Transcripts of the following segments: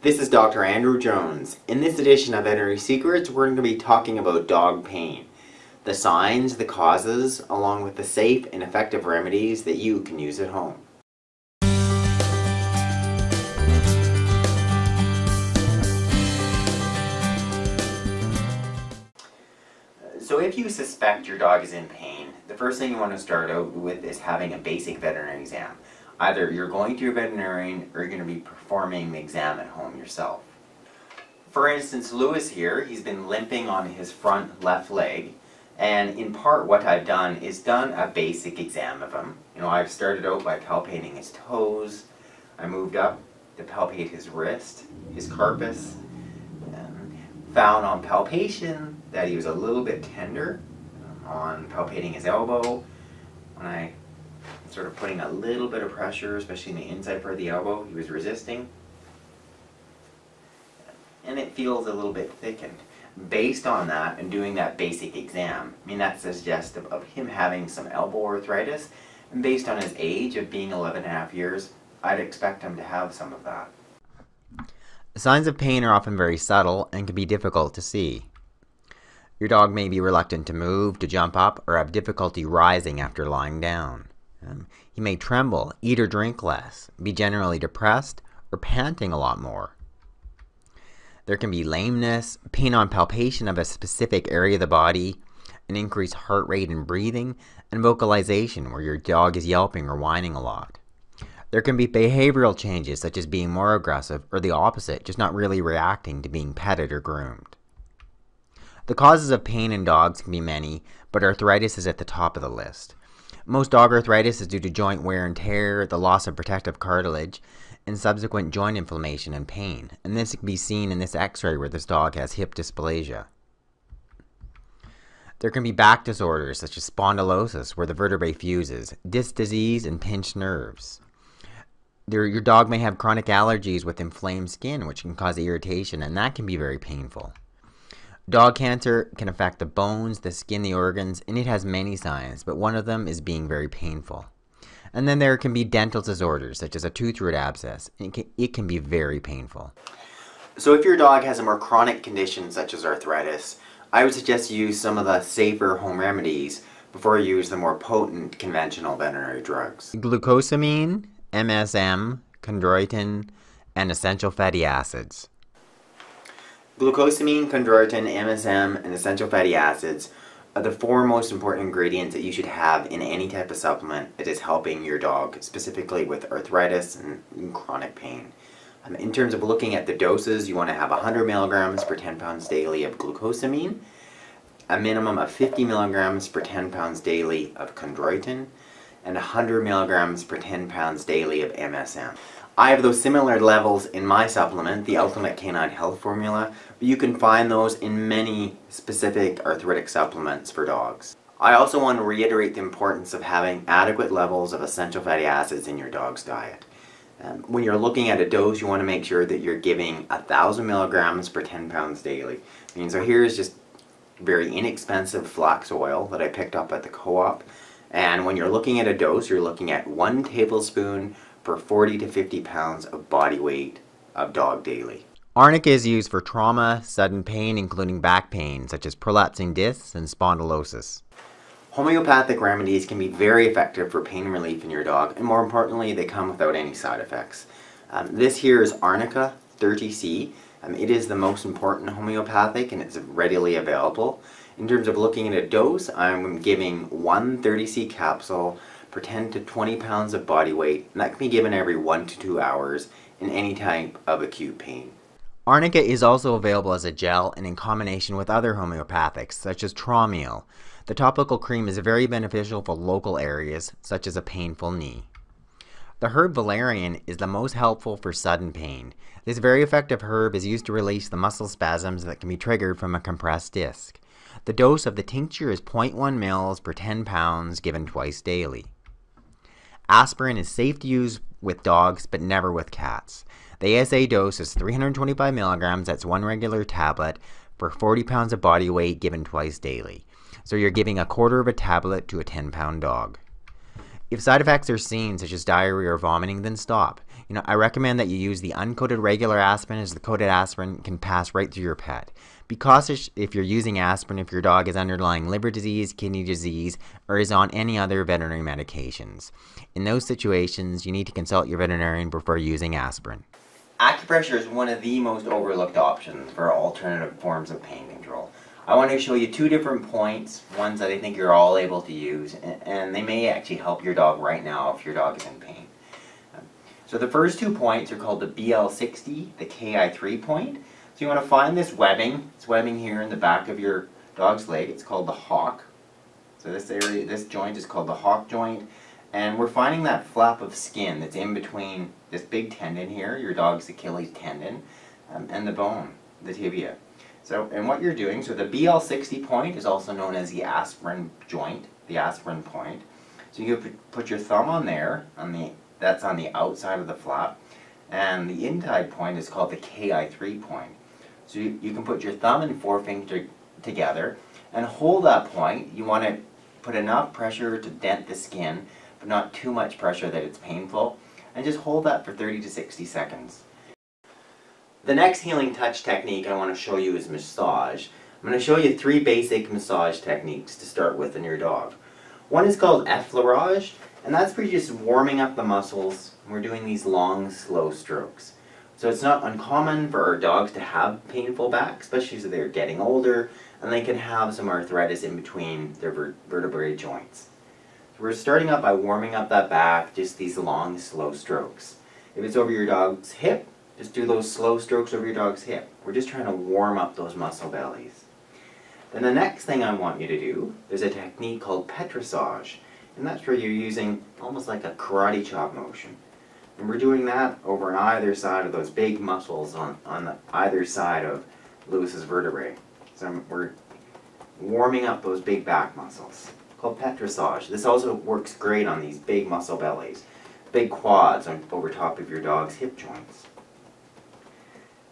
This is Dr. Andrew Jones. In this edition of Veterinary Secrets, we're going to be talking about dog pain, the signs, the causes, along with the safe and effective remedies that you can use at home. So if you suspect your dog is in pain, the first thing you want to start out with is having a basic veterinary exam. Either you're going to your veterinarian or you're going to be performing the exam at home yourself. For instance, Lewis here, he's been limping on his front left leg and in part what I've done is done a basic exam of him. You know, I've started out by palpating his toes, I moved up to palpate his wrist, his carpus, and found on palpation that he was a little bit tender on palpating his elbow. When I sort of putting a little bit of pressure, especially in the inside part of the elbow. He was resisting. And it feels a little bit thickened. Based on that and doing that basic exam, I mean that's suggestive of him having some elbow arthritis. And based on his age of being 11 and a half years, I'd expect him to have some of that. Signs of pain are often very subtle and can be difficult to see. Your dog may be reluctant to move, to jump up, or have difficulty rising after lying down. Um, he may tremble, eat or drink less, be generally depressed, or panting a lot more. There can be lameness, pain on palpation of a specific area of the body, an increased heart rate and breathing, and vocalization where your dog is yelping or whining a lot. There can be behavioral changes such as being more aggressive or the opposite, just not really reacting to being petted or groomed. The causes of pain in dogs can be many, but arthritis is at the top of the list. Most dog arthritis is due to joint wear and tear, the loss of protective cartilage, and subsequent joint inflammation and pain. And this can be seen in this x-ray where this dog has hip dysplasia. There can be back disorders such as spondylosis where the vertebrae fuses, disc disease, and pinched nerves. There, your dog may have chronic allergies with inflamed skin which can cause irritation and that can be very painful. Dog cancer can affect the bones, the skin, the organs, and it has many signs, but one of them is being very painful. And then there can be dental disorders, such as a tooth root abscess. It can, it can be very painful. So if your dog has a more chronic condition, such as arthritis, I would suggest you use some of the safer home remedies before you use the more potent conventional veterinary drugs. Glucosamine, MSM, chondroitin, and essential fatty acids. Glucosamine, chondroitin, MSM, and essential fatty acids are the four most important ingredients that you should have in any type of supplement that is helping your dog, specifically with arthritis and chronic pain. Um, in terms of looking at the doses, you want to have 100 milligrams per 10 pounds daily of glucosamine, a minimum of 50 milligrams per 10 pounds daily of chondroitin, and 100 milligrams per 10 pounds daily of MSM. I have those similar levels in my supplement, the Ultimate Canine Health Formula, but you can find those in many specific arthritic supplements for dogs. I also want to reiterate the importance of having adequate levels of essential fatty acids in your dog's diet. Um, when you're looking at a dose, you want to make sure that you're giving 1,000 milligrams per 10 pounds daily. I mean, so here's just very inexpensive flax oil that I picked up at the co-op. And when you're looking at a dose, you're looking at one tablespoon per 40 to 50 pounds of body weight of dog daily. Arnica is used for trauma, sudden pain, including back pain, such as prolapsing discs and spondylosis. Homeopathic remedies can be very effective for pain relief in your dog, and more importantly, they come without any side effects. Um, this here is Arnica 30C. Um, it is the most important homeopathic and it's readily available. In terms of looking at a dose, I'm giving one 30C capsule for 10 to 20 pounds of body weight, and that can be given every 1 to 2 hours in any type of acute pain. Arnica is also available as a gel and in combination with other homeopathics, such as Traumeel. The topical cream is very beneficial for local areas, such as a painful knee. The herb valerian is the most helpful for sudden pain. This very effective herb is used to release the muscle spasms that can be triggered from a compressed disc. The dose of the tincture is 0.1 mils per 10 pounds given twice daily. Aspirin is safe to use with dogs, but never with cats. The ASA dose is 325 milligrams, that's one regular tablet, for 40 pounds of body weight given twice daily. So you're giving a quarter of a tablet to a 10 pound dog. If side effects are seen, such as diarrhea or vomiting, then stop. You know, I recommend that you use the uncoated regular aspirin as the coated aspirin can pass right through your pet. Be cautious if you're using aspirin if your dog has underlying liver disease, kidney disease, or is on any other veterinary medications. In those situations, you need to consult your veterinarian before using aspirin. Acupressure is one of the most overlooked options for alternative forms of pain control. I want to show you two different points, ones that I think you're all able to use, and they may actually help your dog right now if your dog is in pain. So the first two points are called the BL60, the KI3 point. So you want to find this webbing. It's webbing here in the back of your dog's leg. It's called the hock. So this area, this joint is called the hock joint. And we're finding that flap of skin that's in between this big tendon here, your dog's Achilles tendon, um, and the bone, the tibia. So, and what you're doing, so the BL60 point is also known as the aspirin joint, the aspirin point. So you put your thumb on there, on the that's on the outside of the flap. And the inside point is called the KI3 point. So you, you can put your thumb and forefinger together and hold that point. You want to put enough pressure to dent the skin, but not too much pressure that it's painful. And just hold that for 30 to 60 seconds. The next healing touch technique I want to show you is massage. I'm going to show you three basic massage techniques to start with in your dog. One is called effleurage, and that's for just warming up the muscles. We're doing these long, slow strokes. So it's not uncommon for our dogs to have painful back, especially as they're getting older, and they can have some arthritis in between their ver vertebrae joints. So we're starting up by warming up that back, just these long, slow strokes. If it's over your dog's hip, just do those slow strokes over your dog's hip. We're just trying to warm up those muscle bellies. Then the next thing I want you to do, there's a technique called petrissage. And that's where you're using almost like a karate chop motion. And we're doing that over on either side of those big muscles on, on the, either side of Lewis's vertebrae. So we're warming up those big back muscles, called petrissage. This also works great on these big muscle bellies, big quads on, over top of your dog's hip joints.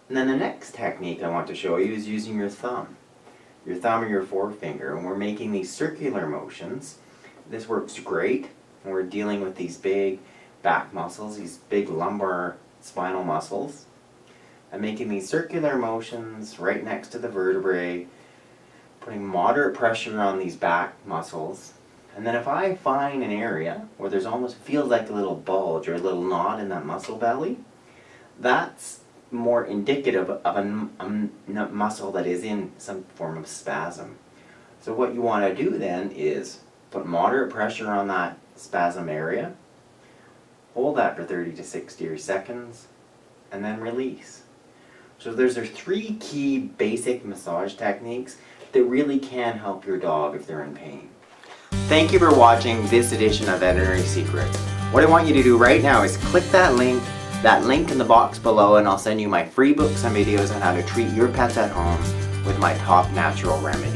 And then the next technique I want to show you is using your thumb. Your thumb or your forefinger, and we're making these circular motions this works great when we're dealing with these big back muscles, these big lumbar spinal muscles. I'm making these circular motions right next to the vertebrae, putting moderate pressure on these back muscles. And then if I find an area where there's almost feels like a little bulge or a little knot in that muscle belly, that's more indicative of a, a muscle that is in some form of spasm. So what you want to do then is Put moderate pressure on that spasm area. Hold that for 30 to 60 seconds and then release. So those are three key basic massage techniques that really can help your dog if they're in pain. Thank you for watching this edition of Veterinary Secrets. What I want you to do right now is click that link, that link in the box below and I'll send you my free books and videos on how to treat your pets at home with my top natural remedies.